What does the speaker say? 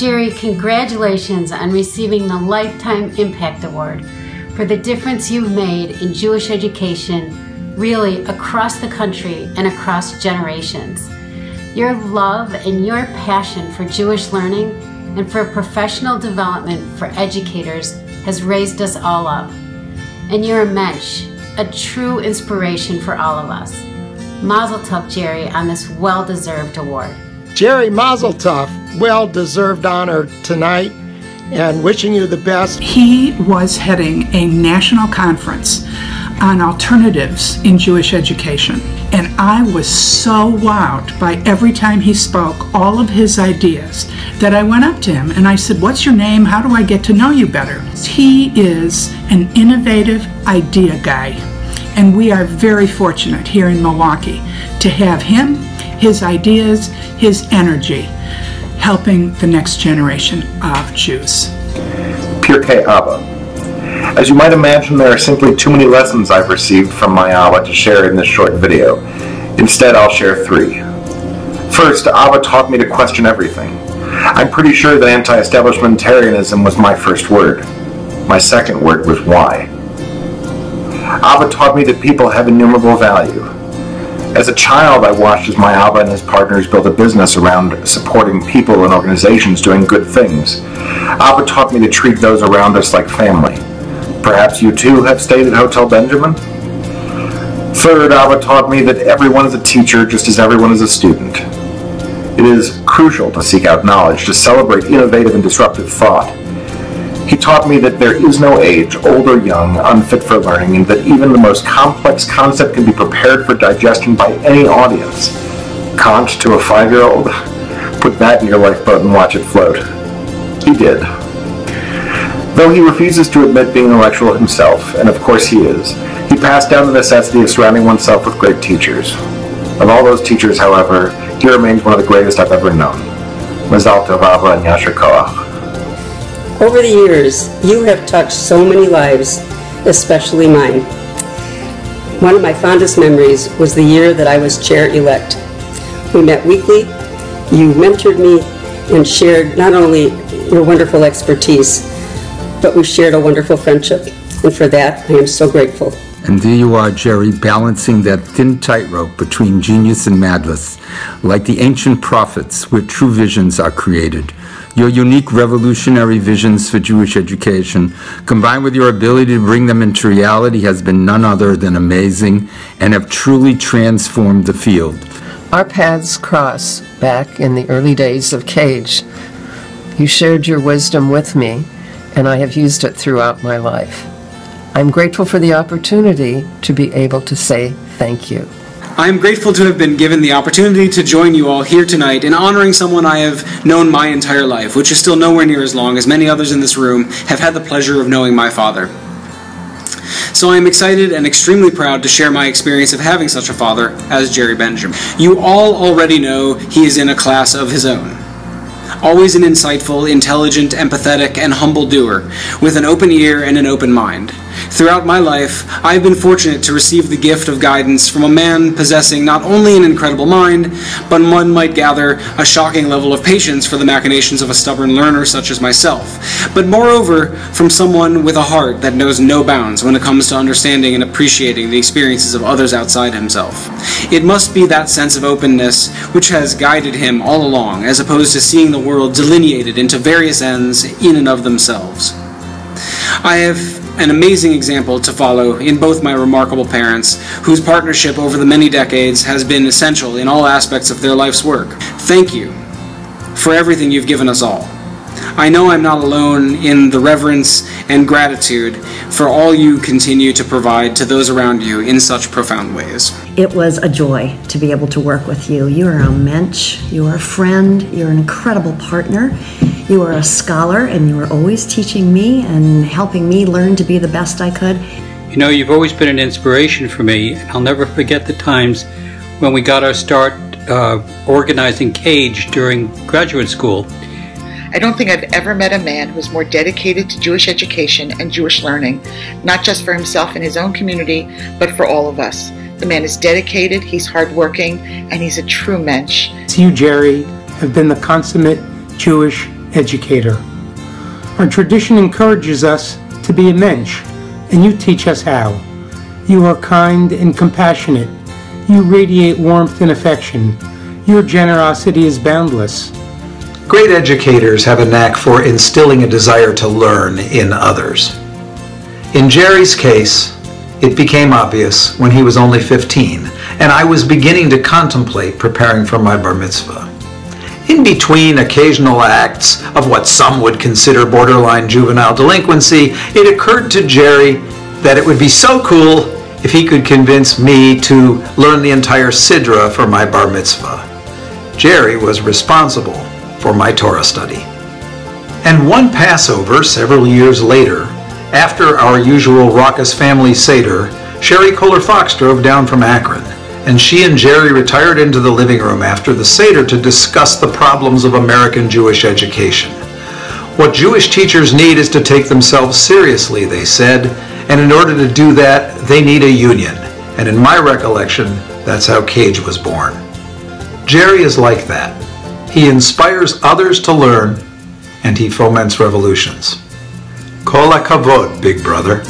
Jerry, congratulations on receiving the Lifetime Impact Award for the difference you've made in Jewish education, really across the country and across generations. Your love and your passion for Jewish learning and for professional development for educators has raised us all up. And you're a mensch, a true inspiration for all of us. Mazel tov, Jerry, on this well deserved award. Jerry Mazel tov, well deserved honor tonight, and wishing you the best. He was heading a national conference on alternatives in Jewish education. And I was so wowed by every time he spoke all of his ideas that I went up to him and I said, What's your name? How do I get to know you better? He is an innovative idea guy. And we are very fortunate here in Milwaukee to have him, his ideas, his energy, helping the next generation of Jews. Pirkei Abba. As you might imagine, there are simply too many lessons I've received from my Abba to share in this short video. Instead, I'll share three. First, Abba taught me to question everything. I'm pretty sure that anti-establishmentarianism was my first word. My second word was why. Abba taught me that people have innumerable value. As a child, I watched as my Abba and his partners built a business around supporting people and organizations doing good things. Abba taught me to treat those around us like family. Perhaps you too have stayed at Hotel Benjamin? Third, Abba taught me that everyone is a teacher just as everyone is a student. It is crucial to seek out knowledge, to celebrate innovative and disruptive thought. He taught me that there is no age, old or young, unfit for learning, and that even the most complex concept can be prepared for digestion by any audience. Conch to a five-year-old? Put that in your lifeboat and watch it float. He did. Though he refuses to admit being intellectual himself, and of course he is, he passed down the necessity of surrounding oneself with great teachers. Of all those teachers, however, he remains one of the greatest I've ever known. Mazal Tov and Yasher Koach. Over the years, you have touched so many lives, especially mine. One of my fondest memories was the year that I was chair elect. We met weekly, you mentored me, and shared not only your wonderful expertise, but we shared a wonderful friendship. And for that, I am so grateful. And there you are, Jerry, balancing that thin tightrope between genius and madness, like the ancient prophets, where true visions are created. Your unique revolutionary visions for Jewish education, combined with your ability to bring them into reality, has been none other than amazing and have truly transformed the field. Our paths cross back in the early days of CAJE. You shared your wisdom with me, and I have used it throughout my life. I'm grateful for the opportunity to be able to say thank you. I am grateful to have been given the opportunity to join you all here tonight in honoring someone I have known my entire life, which is still nowhere near as long as many others in this room have had the pleasure of knowing my father. So I am excited and extremely proud to share my experience of having such a father as Jerry Benjamin. You all already know he is in a class of his own. Always an insightful, intelligent, empathetic, and humble doer, with an open ear and an open mind. Throughout my life, I have been fortunate to receive the gift of guidance from a man possessing not only an incredible mind, but one might gather a shocking level of patience for the machinations of a stubborn learner such as myself, but moreover, from someone with a heart that knows no bounds when it comes to understanding and appreciating the experiences of others outside himself. It must be that sense of openness which has guided him all along, as opposed to seeing the world delineated into various ends in and of themselves. I have an amazing example to follow in both my remarkable parents, whose partnership over the many decades has been essential in all aspects of their life's work. Thank you for everything you've given us all. I know I'm not alone in the reverence and gratitude for all you continue to provide to those around you in such profound ways. It was a joy to be able to work with you. You are a mensch, you are a friend, you're an incredible partner, you are a scholar, and you are always teaching me and helping me learn to be the best I could. You know, you've always been an inspiration for me, and I'll never forget the times when we got our start uh, organizing CAJE during graduate school. I don't think I've ever met a man who's more dedicated to Jewish education and Jewish learning, not just for himself and his own community, but for all of us. The man is dedicated, he's hardworking, and he's a true mensch. You, Jerry, have been the consummate Jewish educator. Our tradition encourages us to be a mensch, and you teach us how. You are kind and compassionate. You radiate warmth and affection. Your generosity is boundless. Great educators have a knack for instilling a desire to learn in others. In Jerry's case, it became obvious when he was only 15, and I was beginning to contemplate preparing for my bar mitzvah. In between occasional acts of what some would consider borderline juvenile delinquency, it occurred to Jerry that it would be so cool if he could convince me to learn the entire Sidra for my bar mitzvah. Jerry was responsible for my Torah study. And one Passover several years later, after our usual raucous family Seder, Cherie Koller-Fox drove down from Akron, and she and Jerry retired into the living room after the Seder to discuss the problems of American Jewish education. What Jewish teachers need is to take themselves seriously, they said, and in order to do that, they need a union. And in my recollection, that's how CAJE was born. Jerry is like that. He inspires others to learn, and he foments revolutions. Kol hakavod, big brother.